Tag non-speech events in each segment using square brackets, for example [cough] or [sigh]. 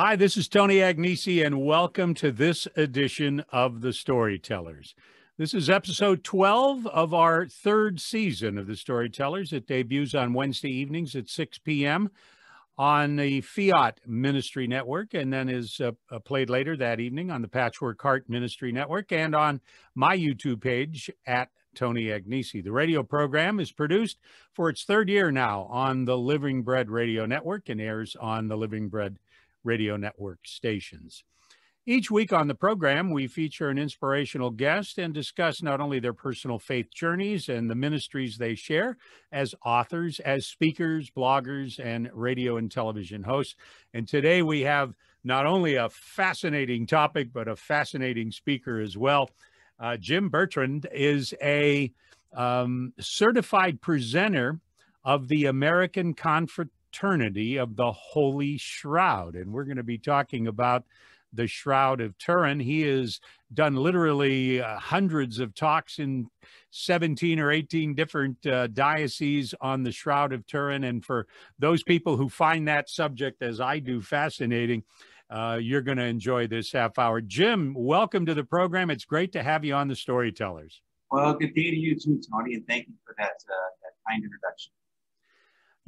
Hi, this is Tony Agnesi, and welcome to this edition of The Storytellers. This is episode 12 of our third season of The Storytellers. It debuts on Wednesday evenings at 6 p.m. on the Fiat Ministry Network and then is uh, uh, played later that evening on the Patchwork Heart Ministry Network and on my YouTube page at Tony Agnesi. The radio program is produced for its third year now on the Living Bread Radio Network and airs on the Living Bread Radio Network stations. Each week on the program, we feature an inspirational guest and discuss not only their personal faith journeys and the ministries they share as authors, as speakers, bloggers, and radio and television hosts. And today we have not only a fascinating topic, but a fascinating speaker as well. Uh, Jim Bertrand is a um, certified presenter of the American Confraternity of the Holy Shroud. And we're going to be talking about the Shroud of Turin. He has done literally uh, hundreds of talks in 17 or 18 different uh, dioceses on the Shroud of Turin. And for those people who find that subject, as I do, fascinating, uh, you're going to enjoy this half hour. Jim, welcome to the program. It's great to have you on the Storytellers. Well, good day to you too, Tony, and thank you for that, uh, that kind introduction.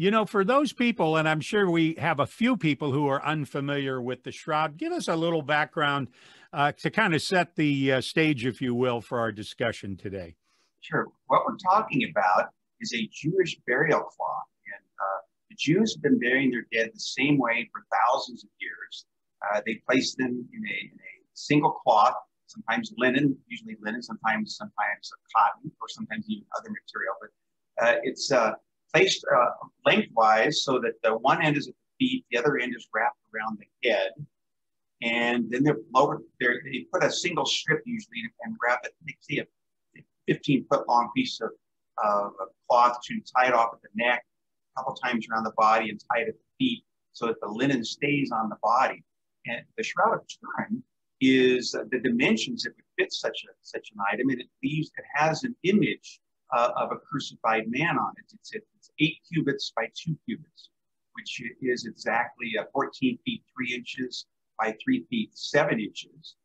You know, for those people, and I'm sure we have a few people who are unfamiliar with the shroud, give us a little background uh, to kind of set the uh, stage, if you will, for our discussion today. Sure. What we're talking about is a Jewish burial cloth. And uh, the Jews have been burying their dead the same way for thousands of years. Uh, they place them in a, in a, single cloth, sometimes linen, usually linen, sometimes sometimes cotton, or sometimes even other material. But uh, it's uh, placed uh, lengthwise so that the one end is at the feet, the other end is wrapped around the head. And then they're they're, they put a single strip usually and wrap it, they see a 15 foot long piece of, of cloth to tie it off at the neck, a couple times around the body and tie it at the feet so that the linen stays on the body. And the Shroud of Turin is the dimensions that would fit such a such an item, and it leaves it has an image uh, of a crucified man on it. It's, it's eight cubits by two cubits, which is exactly uh, 14 feet three inches by three feet seven inches.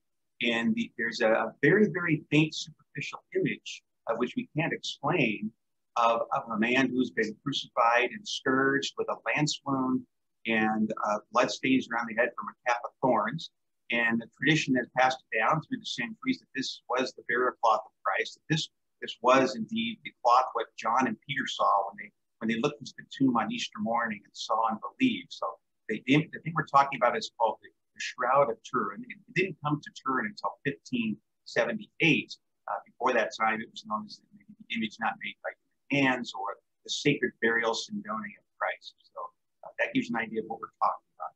And the, there's a, a, very, very faint superficial image of which we can't explain of, of a man who's been crucified and scourged with a lance wound and uh, blood stains around the head from a cap of thorns. And the tradition has passed down through the centuries that this was the burial cloth of Christ, that this this was indeed the cloth what John and Peter saw when they when they looked into the tomb on Easter morning and saw and believed. So they, the thing we're talking about is called the, the Shroud of Turin. It didn't come to Turin until 1578. Uh, before that time, it was known as the, the image not made by human hands or the sacred burial syndone of Christ. So uh, that gives you an idea of what we're talking about.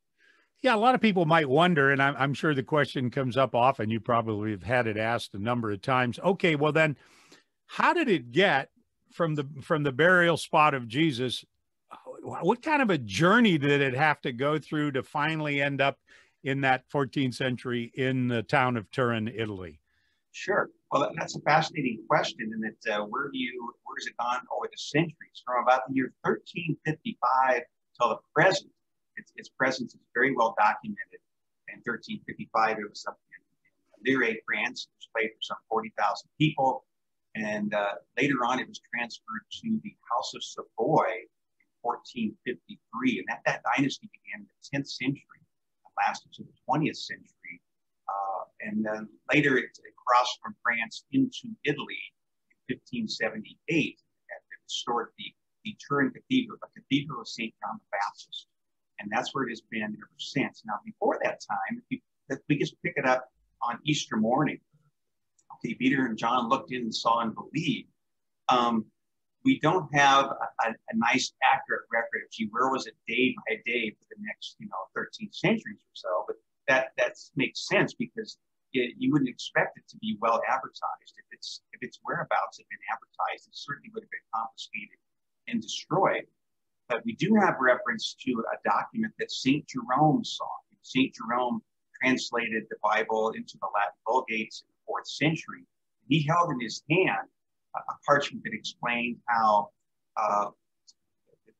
Yeah, a lot of people might wonder, and I'm, I'm sure the question comes up often. You probably have had it asked a number of times. Okay, well then, how did it get from the from the burial spot of Jesus? What kind of a journey did it have to go through to finally end up in that 14th century in the town of Turin, Italy? Sure. Well, that's a fascinating question, and that uh, where do you where has it gone over the centuries? From about the year 1355 till the present, its, its presence is very well documented. In 1355, it was up in, in Lirey, France, was played for some 40,000 people. And uh, later on, it was transferred to the House of Savoy in 1453. And that, that dynasty began in the 10th century and lasted to the 20th century. Uh, and then later, it, it, crossed from France into Italy in 1578 and restored the, the Turin Cathedral, the Cathedral of St. John the Baptist. And that's where it has been ever since. Now, before that time, we, we just pick it up on Easter morning okay, Peter and John looked in and saw and believed. Um, we don't have a, a, nice, accurate record of, gee, where was it day by day for the next, you know, 13 centuries or so. But that that makes sense because it, you wouldn't expect it to be well advertised. If its if its whereabouts had been advertised, it certainly would have been confiscated and destroyed. But we do have reference to a document that Saint Jerome saw. Saint Jerome translated the Bible into the Latin Vulgates fourth century. He held in his hand a, parchment that explained how uh,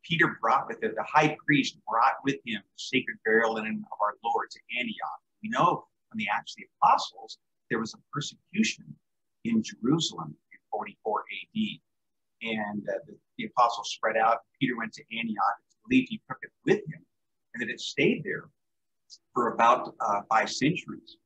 Peter brought with him, the high priest brought with him the sacred burial linen of our Lord to Antioch. We know from the Acts of the Apostles, there was a persecution in Jerusalem in 44 AD. And uh, the, the, apostles spread out. Peter went to Antioch. It's he took it with him and that it stayed there for about uh, five centuries.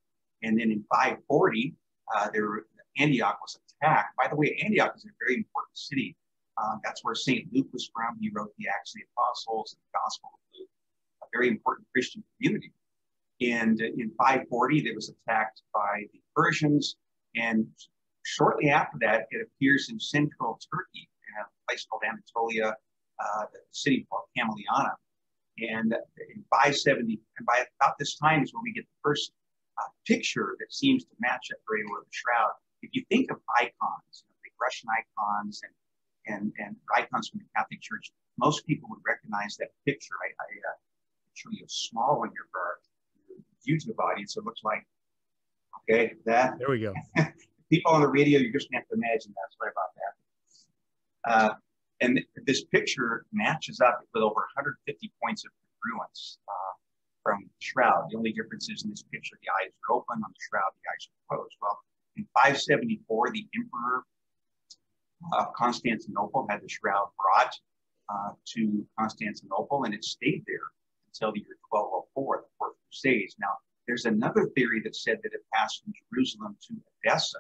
And then in 540, uh, there, Antioch was attacked. By the way, Antioch is a very important city. Um, that's where St. Luke was from. He wrote the Acts of the Apostles and the Gospel of Luke, a very important Christian community. And in 540, it was attacked by the Persians. And shortly after that, it appears in central Turkey, in a place called Anatolia, uh, the city called Camuliana. And in 570, and by about this time is when we get the first uh, picture that seems to match up very well with the shroud. If you think of icons, you know, the Russian icons and, and, and icons from the Catholic Church, most people would recognize that picture. I, I uh, show you a small one here for our YouTube audience. It looks like, okay, that. There we go. [laughs] people on the radio, you're just going to have to imagine that. Sorry about that. Uh, and this picture matches up with over 150 points of congruence uh, from the shroud. The only difference is in this picture, the eyes are open. On the shroud, the eyes are closed. Well, in 574, the emperor of Constantinople had the shroud brought uh, to Constantinople, and it stayed there until the year 1204, the Fourth Crusades. Now, there's another theory that said that it passed from Jerusalem to Edessa,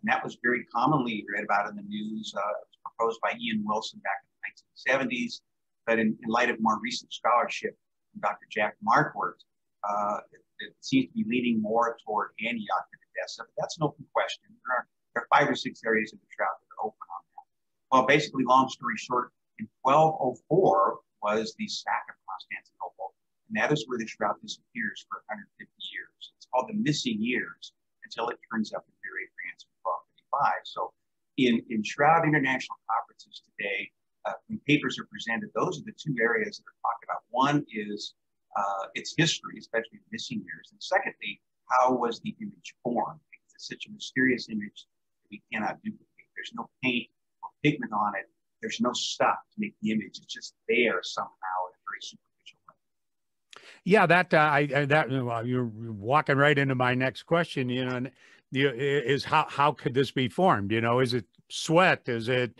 and that was very commonly read about in the news. Uh, it was proposed by Ian Wilson back in the 1970s. But in, in light of more recent scholarship Dr. Jack Markwardt, uh, it, it, seems to be leaning more toward Edessa. But that's an open question. There are, there are five or six areas of the shroud that are open on that. Well, basically, long story short, in 1204 was the sack of Constantinople. And that is where the shroud disappears for 150 years. It's called the missing years until it turns up in Bury, France in 1255. So in, in Shroud International conferences today, uh, when papers are presented, those are the two areas that are talked about. One is uh, its history, especially the missing years. And secondly, how was the image formed? Because it's such a mysterious image that we cannot duplicate. There's no paint or pigment on it. There's no stuff to make the image. It's just there somehow in a very superficial way. Yeah, that uh, I, that well, you're walking right into my next question. You know, and is how how could this be formed? You know, is it sweat? Is it,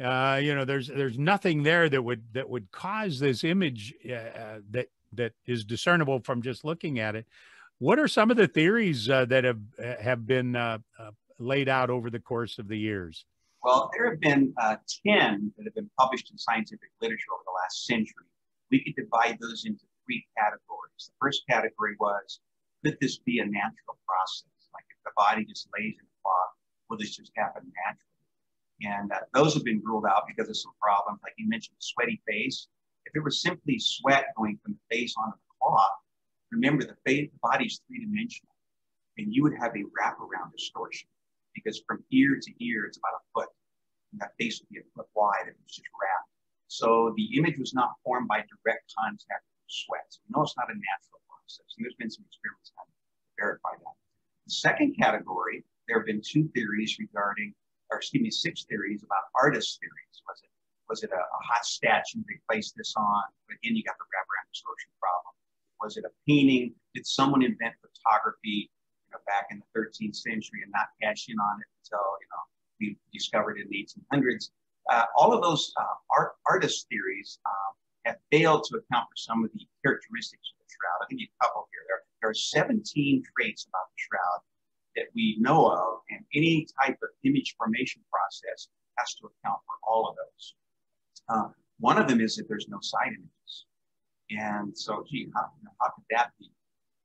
uh, you know, there's there's nothing there that would that would cause this image uh, that that is discernible from just looking at it. What are some of the theories uh, that have have been uh, uh, laid out over the course of the years? Well, there have been uh, ten that have been published in scientific literature over the last century. We could divide those into three categories. The first category was could this be a natural process? Like if the body just lays in a cloth, will this just happen naturally? And uh, those have been ruled out because of some problems. Like you mentioned, sweaty face. If it was simply sweat going from the face onto the cloth, remember the, face, the body's three dimensional, and you would have a wraparound distortion because from ear to ear, it's about a foot. And that face would be a foot wide if it was just wrapped. So the image was not formed by direct contact with sweat. So you know it's not a natural process. And there's been some experiments to verify that. The second category, there have been two theories regarding or excuse me, six theories about artist theories. Was it was it a, a hot statue they placed this on? Again, you got the wraparound distortion problem. Was it a painting? Did someone invent photography you know, back in the 13th century and not cash in on it until you know we discovered it in the 1800s? Uh, all of those uh, art, artist theories um, have failed to account for some of the characteristics of the shroud. I'll give you a couple here. There, there are 17 traits about the shroud that we know of, and any type of image formation process has to account for all of those. Uh, one of them is that there's no side images. And so, gee, how, how could that be?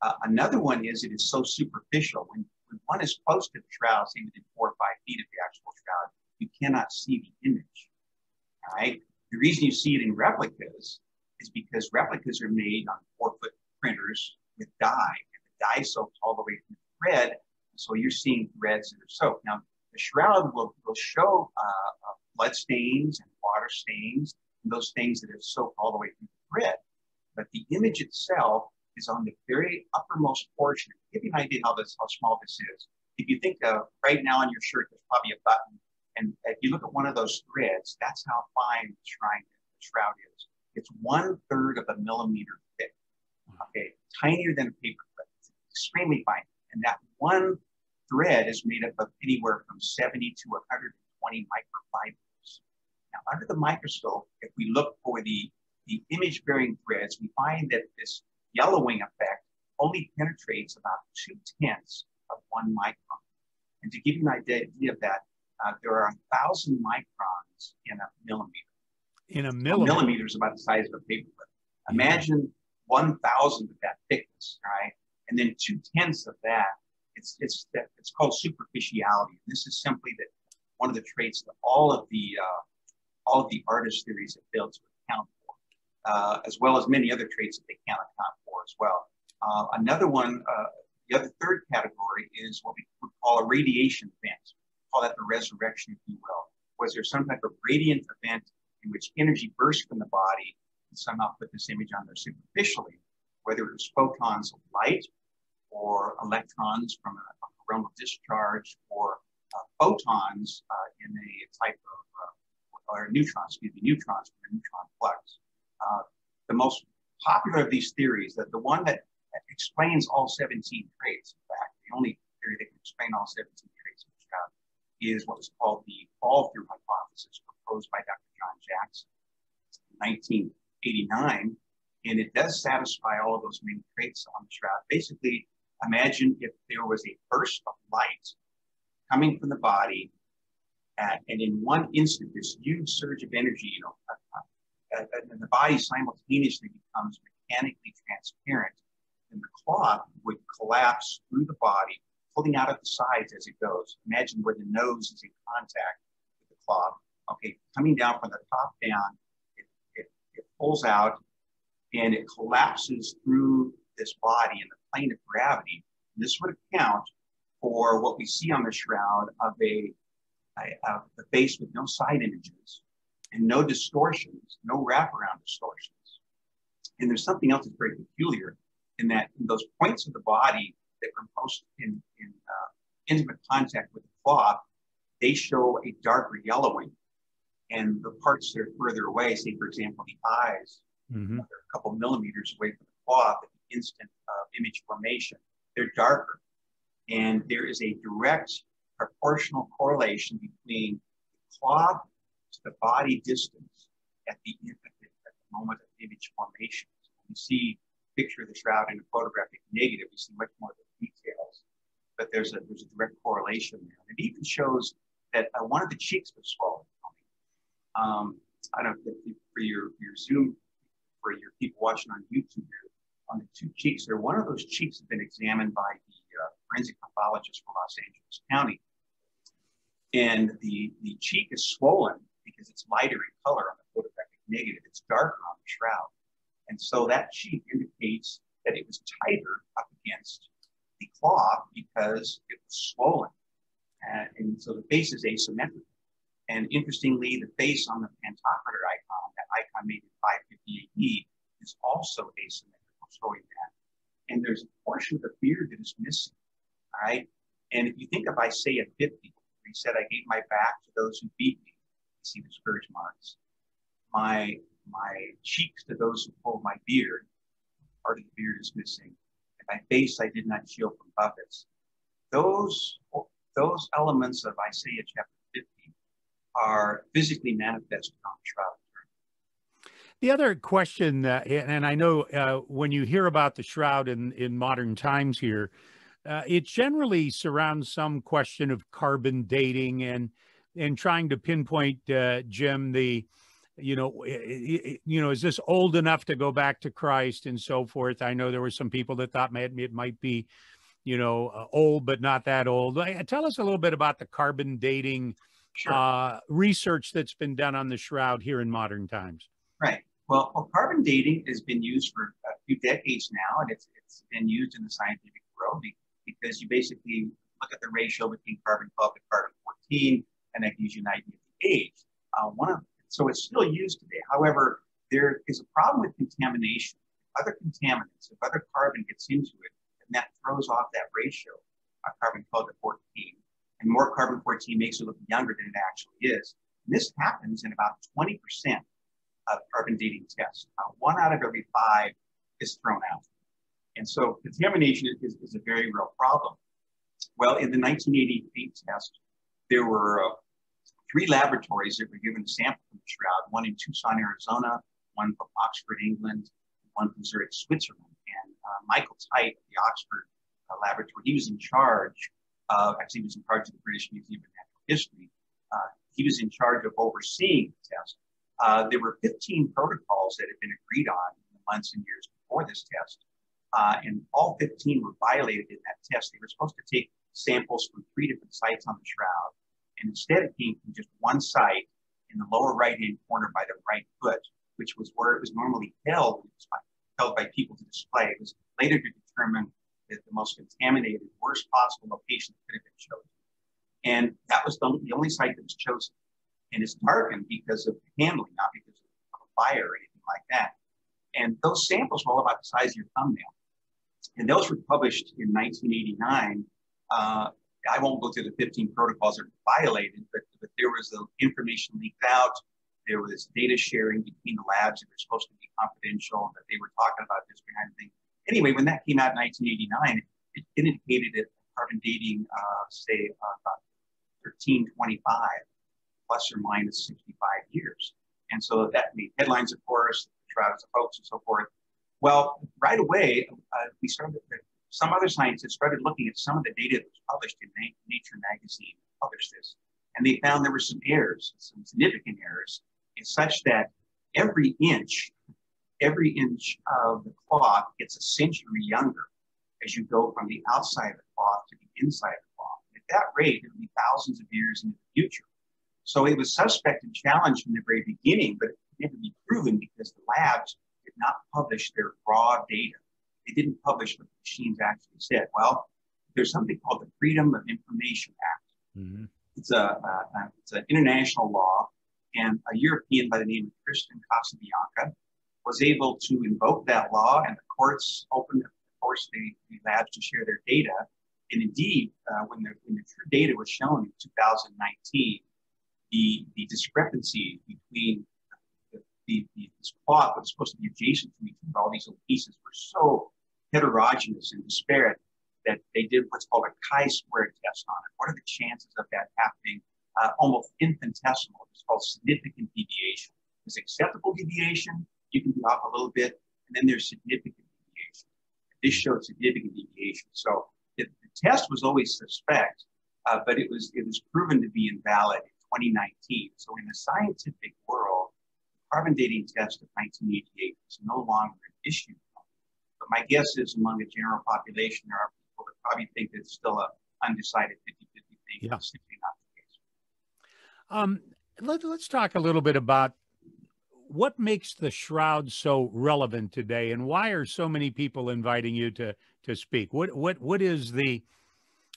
Uh, another one is it is so superficial. When, when one is close to the shroud, say within four or five feet of the actual shroud, you cannot see the image. All right. The reason you see it in replicas is because replicas are made on four foot printers with dye, and the dye soaks all the way from the thread so you're seeing threads that are soaked. Now, the shroud will, will show uh, blood stains and water stains, and those things that have soaked all the way through the thread. But the image itself is on the very uppermost portion. Give you an idea how this how small this is. If you think of right now on your shirt, there's probably a button, and if you look at one of those threads, that's how fine the shrine the shroud is. It's one third of a millimeter thick. Okay, tinier than a paperclip. It's extremely fine. And that one thread is made up of anywhere from 70 to 120 microfibers. Now, under the microscope, if we look for the, the image bearing threads, we find that this yellowing effect only penetrates about two tenths of one micron. And to give you an idea of that, uh, there are a thousand microns in a millimeter. In a millimeter? A millimeter is about the size of a paperclip. Imagine one thousandth of that thickness, right? And then two tenths of that. It's it's it's called superficiality. And this is simply that one of the traits that all of the uh, all of the artist theories have failed to account for, uh, as well as many other traits that they can't account for as well. Uh, another one, uh, the other third category is what we would call a radiation event. We call that the resurrection, if you will. Was there some type of radiant event in which energy burst from the body and somehow put this image on there superficially, whether it was photons of light or electrons from a, a of discharge or uh, photons uh, in a type of, uh, or neutrons, excuse me, neutrons from a neutron flux. Uh, the most popular of these theories, that the one that explains all 17 traits, in fact, the only theory that can explain all 17 traits of shroud is what is called the fall through hypothesis proposed by Dr. John Jackson in 1989. And it does satisfy all of those main traits on the shroud. Basically, imagine if there was a burst of light coming from the body at, and in one instant, this huge surge of energy, you know, uh, uh, and the body simultaneously becomes mechanically transparent and the cloth would collapse through the body, pulling out at the sides as it goes. Imagine where the nose is in contact with the cloth. Okay, coming down from the top down, it, it, it pulls out and it collapses through this body in the plane of gravity. And this would account for what we see on the shroud of a, a, a the face with no side images and no distortions, no wraparound distortions. And there's something else that's very peculiar in that in those points of the body that were most in, in uh, intimate contact with the cloth, they show a darker yellowing. And the parts that are further away, say, for example, the eyes, mm-hmm. they're a couple millimeters away from the cloth instant of image formation, they're darker. And there is a direct proportional correlation between the cloth to the body distance at the, at the, moment of image formation. So we see picture of the shroud in a photographic negative, you see much more of the details. But there's a there's a direct correlation there. It even shows that uh, one of the cheeks was swollen. Um, I don't know if for your your Zoom for your people watching on YouTube on the two cheeks there, one of those cheeks has been examined by the uh, forensic pathologist from Los Angeles County. And the, the cheek is swollen because it's lighter in color on the photographic negative. It's darker on the shroud. And so that cheek indicates that it was tighter up against the cloth because it was swollen. And, and so the face is asymmetrical. And interestingly, the face on the pantocrator icon, that icon made in 550 AD, is also asymmetrical, showing that. And there's a portion of the beard that is missing. All right. And if you think of Isaiah 50, he said, I gave my back to those who beat me. You see the scourge marks. My my cheeks to those who pulled my beard. Part of the beard is missing. And my face I did not shield from buffets. Those, those elements of Isaiah chapter 50 are physically manifested on shroud. The other question, uh, and I know uh, when you hear about the shroud in, in modern times here, uh, it generally surrounds some question of carbon dating and and trying to pinpoint, uh, Jim, the you know, you know, is this old enough to go back to Christ and so forth? I know there were some people that thought maybe it might be, you know, uh, old but not that old. Tell us a little bit about the carbon dating sure. uh, research that's been done on the shroud here in modern times. Right. Well, well, carbon dating has been used for a few decades now, and it's it's been used in the scientific world because you basically look at the ratio between carbon 12 and carbon 14, and that gives you an idea of the age. Uh, one of so it's still used today. However, there is a problem with contamination. Other contaminants, if other carbon gets into it, and that throws off that ratio of carbon 12 to 14. And more carbon 14 makes it look younger than it actually is. And this happens in about 20% carbon dating test. Uh, one out of every five is thrown out. And so contamination is, is a very real problem. Well, in the 1988 test, there were uh, three laboratories that were given a sample from the shroud, one in Tucson, Arizona, one from Oxford, England, one from Zurich, Switzerland. And uh, Michael Tite of the Oxford uh, laboratory, he was in charge of, actually he was in charge of the British Museum of Natural History. Uh, he was in charge of overseeing the test. Uh, there were 15 protocols that had been agreed on in the months and years before this test. Uh, and all 15 were violated in that test. They were supposed to take samples from three different sites on the shroud. And instead it came from just one site in the lower right-hand corner by the right foot, which was where it was normally held, was held by people to display. It was later to determine that the most contaminated, worst possible location that could have been chosen. And that was the, the only site that was chosen. And it's darkened because of handling, not because of a fire or anything like that. And those samples were all about the size of your thumbnail. And those were published in 1989 uh, I won't go through the 15 protocols that were violated, but, but there was the information leaked out. There was data sharing between the labs that were supposed to be confidential, that they were talking about this behind of thing. Anyway, when that came out in 1989, it, indicated that carbon dating, uh, say, uh, about 1325 plus or minus 65 years. And so that made headlines, of course, Travis hoax and so forth. Well, right away, uh, we started, some other scientists started looking at some of the data that was published in Nature magazine, published this, and they found there were some errors, some significant errors, in such that every inch, every inch of the cloth gets a century younger as you go from the outside of the cloth to the inside of the cloth. At that rate, it would be thousands of years into the future. So it was suspect and challenged from the very beginning, but it could never be proven because the labs did not publish their raw data they didn't publish what the machines actually said. Well, there's something called the Freedom of Information Act. Mm-hmm. It's a, a, it's an international law, and a European by the name of Tristan Casabianca was able to invoke that law, and the courts opened, of course, the, the labs to share their data. And indeed, uh, when, the, when the true data was shown in 2019, the, the discrepancy between the, the, that was supposed to be adjacent to each other, all these little pieces were so heterogeneous and disparate that they did what's called a chi-square test on it. What are the chances of that happening? Uh, almost infinitesimal. It's called significant deviation. There's acceptable deviation. You can be off a little bit, and then there's significant deviation. This showed significant deviation. So it, the test was always suspect, uh, but it was it was proven to be invalid in 2019. So in the scientific world, carbon dating test of 1988 is no longer an issue but my guess is among the general population, there are people that probably think it's still a undecided 50 50 thing. Yeah. It's simply not the case. Um, let, let's talk a little bit about what makes the shroud so relevant today and why are so many people inviting you to to speak what what what is the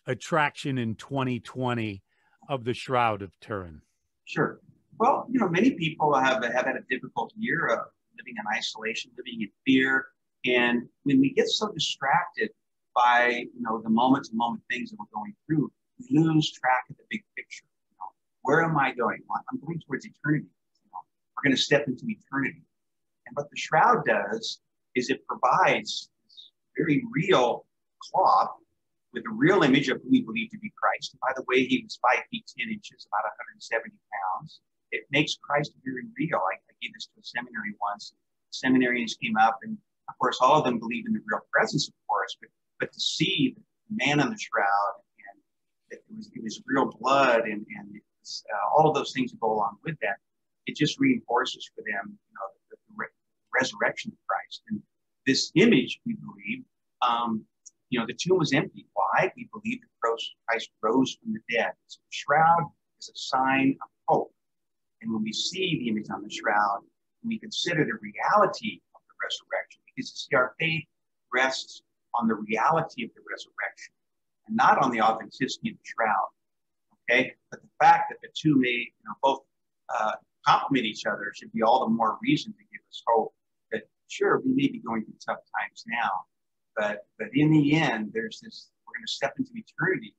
attraction in 2020 of the shroud of turin sure well you know many people have have had a difficult year of living in isolation living in fear and when we get so distracted by you know the moment to moment things that we're going through, we lose track of the big picture. You know, where am I going? I'm going towards eternity. You know, we're going to step into eternity. And what the shroud does is it provides this very real cloth with a real image of who we believe to be Christ. by the way, he was five feet ten inches, about 170 pounds. It makes Christ very real. I, I gave this to a seminary once. Seminarians came up and of course, all of them believe in the real presence of course, but, but to see the man on the shroud and it was, it was real blood and, and was, uh, all of those things that go along with that, it just reinforces for them, you know, the, the re- resurrection of Christ. And this image, we believe, um, you know, the tomb was empty. We believe that Christ rose from the dead. So the shroud is a sign of hope. And when we see the image on the shroud, we consider the reality of the resurrection, because you see, our faith rests on the reality of the resurrection and not on the authenticity of the shroud. Okay, but the fact that the two may you know, both uh, complement each other should be all the more reason to give us hope that sure we may be going through tough times now, but but in the end, there's this we're going to step into eternity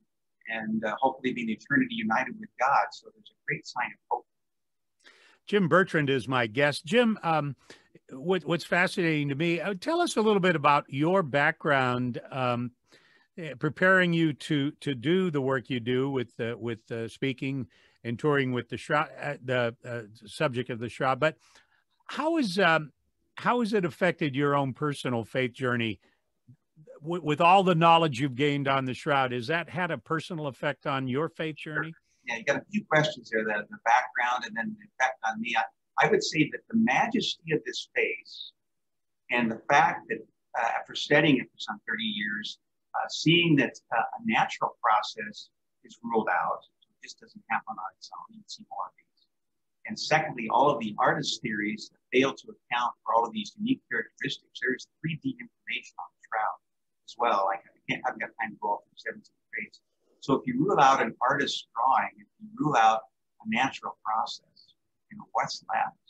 and uh, hopefully be in eternity united with God. So there's a great sign of hope. Jim Bertrand is my guest. Jim, um, what, what's fascinating to me, uh, tell us a little bit about your background, um, eh, preparing you to to do the work you do with uh, with uh, speaking and touring with the shroud, uh, the uh, subject of the shroud. But how is um, how has it affected your own personal faith journey? With all the knowledge you've gained on the shroud, has that had a personal effect on your faith journey? Yeah, you got a few questions there, the, the background and then the effect on me. I, I would say that the majesty of this face and the fact that uh, after studying it for some 30 years, uh, seeing that uh, a natural process is ruled out, it just doesn't happen on its own. You see more of these. And secondly, all of the artist theories that fail to account for all of these unique characteristics. There's 3D information on the shroud as well. Like I can't, I've got time to go all through 17 grades. So if you rule out an artist's drawing, if you rule out a natural process, you know, what's left?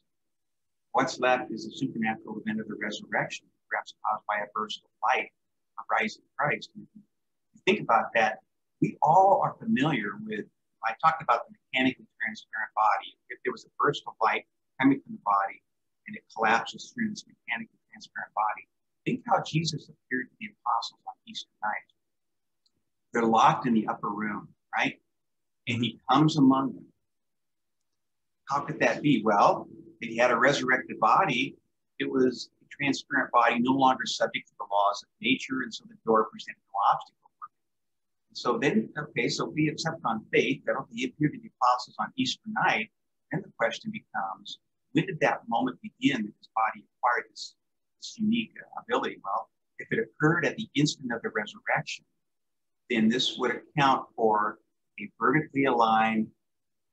What's left is a supernatural event of the resurrection, perhaps caused by a burst of light, a rise in Christ. And if you think about that, we all are familiar with, I talked about the mechanically transparent body. If there was a burst of light coming from the body and it collapses through this mechanically transparent body, Think how Jesus appeared to the apostles on Easter night. They're locked in the upper room, right? And he comes among them. How could that be? Well, if he had a resurrected body, it was a transparent body, no longer subject to the laws of nature, and so the door presented no obstacle. So then, okay, so we accept on faith that he appeared to the apostles on Easter night. Then the question becomes, when did that moment begin that his body acquired this its unique ability. Well, if it occurred at the instant of the resurrection, then this would account for a vertically aligned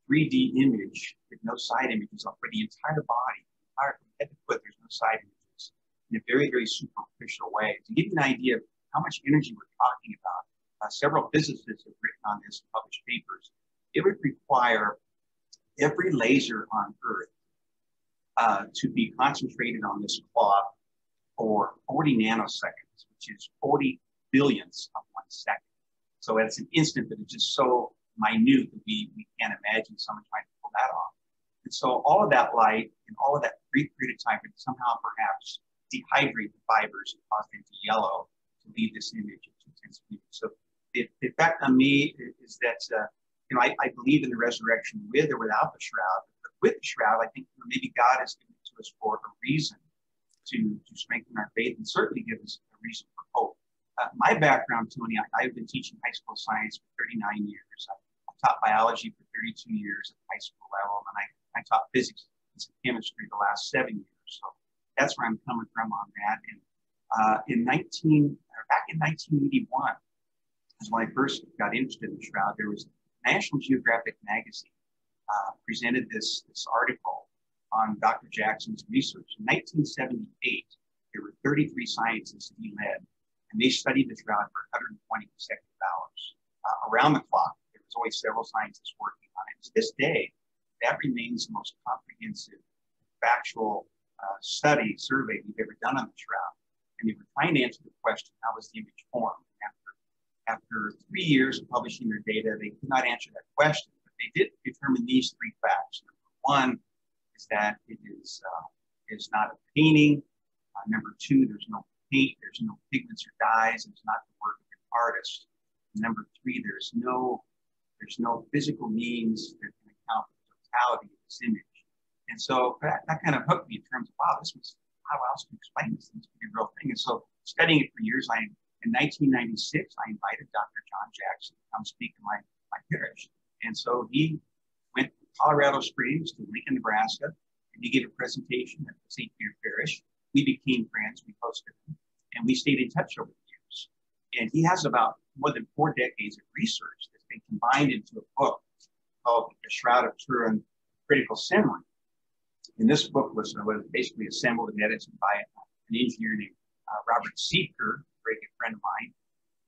3D image with no side images for the entire body, entire head to foot. There's no side images in a very, very superficial way. To give you an idea of how much energy we're talking about, uh, several physicists have written on this and published papers. It would require every laser on Earth uh, to be concentrated on this cloth for 40 nanoseconds, which is 40 billionths of one second. So it's an instant that is just so minute that we, we can't imagine someone trying to pull that off. And so all of that light and all of that brief period of time could somehow perhaps dehydrate the fibers and cause them to yellow to leave this image of two tenths So the, the, effect on me is that, uh, you know, I, I, believe in the resurrection with or without the shroud. But with the shroud, I think you know, maybe God has given it to us for a reason to, to strengthen our faith and certainly give us a reason for hope. Uh, my background, Tony, I, have been teaching high school science for 39 years. I, have taught biology for 32 years at the high school level, and I, I taught physics and chemistry the last seven years. So that's where I'm coming from on that. And uh, in 19, back in 1981, is when I first got interested in shroud. There was National Geographic magazine uh, presented this this article on Dr. Jackson's research. In 1978, there were 33 scientists he led, and they studied the shroud for 120 consecutive hours. Uh, around the clock, there was always several scientists working on it. To this day, that remains the most comprehensive, factual uh, study, survey we've ever done on the shroud. And they were trying to answer the question, how was the image formed? After, after three years of publishing their data, they could not answer that question, but they did determine these three facts. Number one, is that it is uh, is not a painting. Uh, number two, there's no paint, there's no pigments or dyes. It's not the work of an artist. Number three, there's no there's no physical means that can account for the totality of this image. And so that, that kind of hooked me in terms of wow, this was how else to explain this? This could be a real thing. And so studying it for years, I in 1996, I invited Dr. John Jackson to come speak in my, my parish. And so he Colorado Springs to Lincoln, Nebraska, and he gave a presentation at St. Peter Parish. We became friends, we hosted him, and we stayed in touch over the years. And he has about more than four decades of research that's been combined into a book called The Shroud of Turin Critical Sin-Ring. And this book was, uh, was basically assembled and edited by an engineer named uh, Robert Seeker, a very good friend of mine.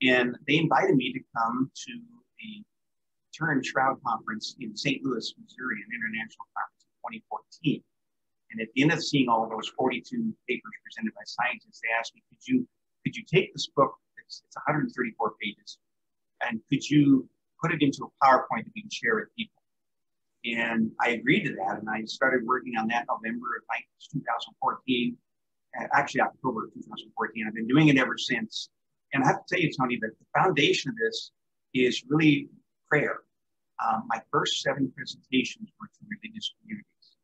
And they invited me to come to the Turin Shroud Conference in St. Louis, Missouri, an international conference in 2014. And at the end of seeing all of those 42 papers presented by scientists, they asked me, could you, could you take this book, it's, it's 134 pages, and could you put it into a PowerPoint that we can share with people? And I agreed to that, and I started working on that November of 2014, uh, actually October of 2014. I've been doing it ever since. And I have to tell you, Tony, that the foundation of this is really prayer. Um, my first seven presentations were to religious communities.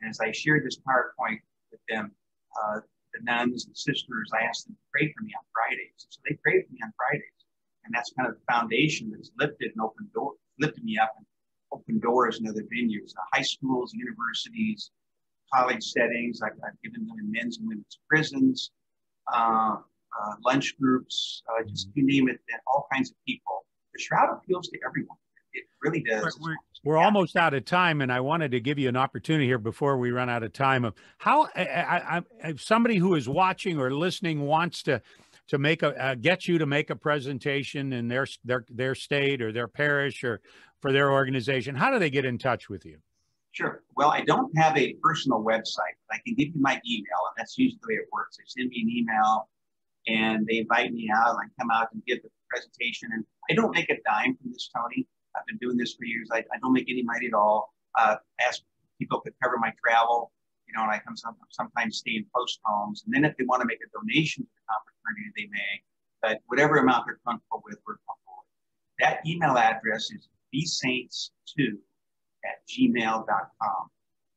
And as I shared this PowerPoint with them, uh, the nuns and sisters, I asked them to pray for me on Fridays. So they prayed for me on Fridays. And that's kind of the foundation that's lifted and opened doors, lifted me up and opened doors in other venues, uh, high schools, universities, college settings. I've, I've, given them in men's and women's prisons, uh, uh, lunch groups, uh, just you name it, all kinds of people. The shroud appeals to everyone. It really does. We're, we're yeah. almost out of time, and I wanted to give you an opportunity here before we run out of time of how I, I, I, if somebody who is watching or listening wants to to make a uh, get you to make a presentation in their their their state or their parish or for their organization, how do they get in touch with you? Sure. Well, I don't have a personal website, but I can give you my email, and that's usually the way it works. They send me an email, and they invite me out, and I come out and give the presentation. And I don't make a dime from this, Tony. I've been doing this for years. I, I don't make any money at all. Uh, ask people to cover my travel, you know, and I come some, sometimes stay in post homes. And then if they want to make a donation to the confraternity, they may. But whatever amount they're comfortable with, we're comfortable with. That email address is bsaints2 at gmail.com.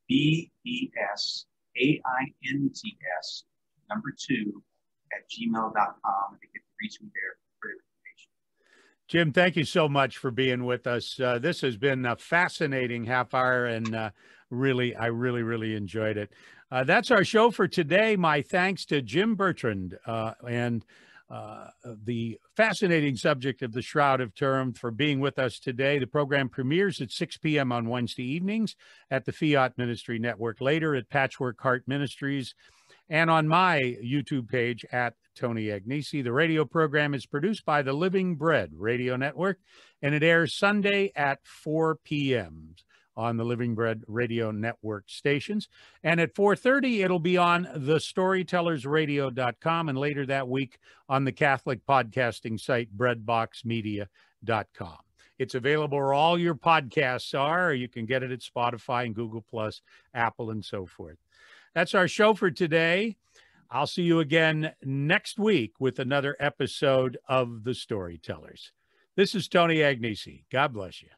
B E S A I N T S, number two, at gmail.com. And they can reach me there. Jim, thank you so much for being with us. Uh, this has been a fascinating half hour, and uh, really, I really, really enjoyed it. Uh, that's our show for today. My thanks to Jim Bertrand uh, and uh, the fascinating subject of the Shroud of Turin for being with us today. The program premieres at 6 p.m. on Wednesday evenings at the Fiat Ministry Network, later at Patchwork Heart Ministries, and on my YouTube page at Tony Agnesi. The radio program is produced by the Living Bread Radio Network, and it airs Sunday at 4 p.m on the Living Bread Radio Network stations. And at 4:30 it'll be on the storytellersradio.com and later that week on the Catholic podcasting site breadboxmedia.com. It's available where all your podcasts are, or you can get it at Spotify and Google Plus, Apple, and so forth. That's our show for today. I'll see you again next week with another episode of The Storytellers. This is Tony Agnesi. God bless you.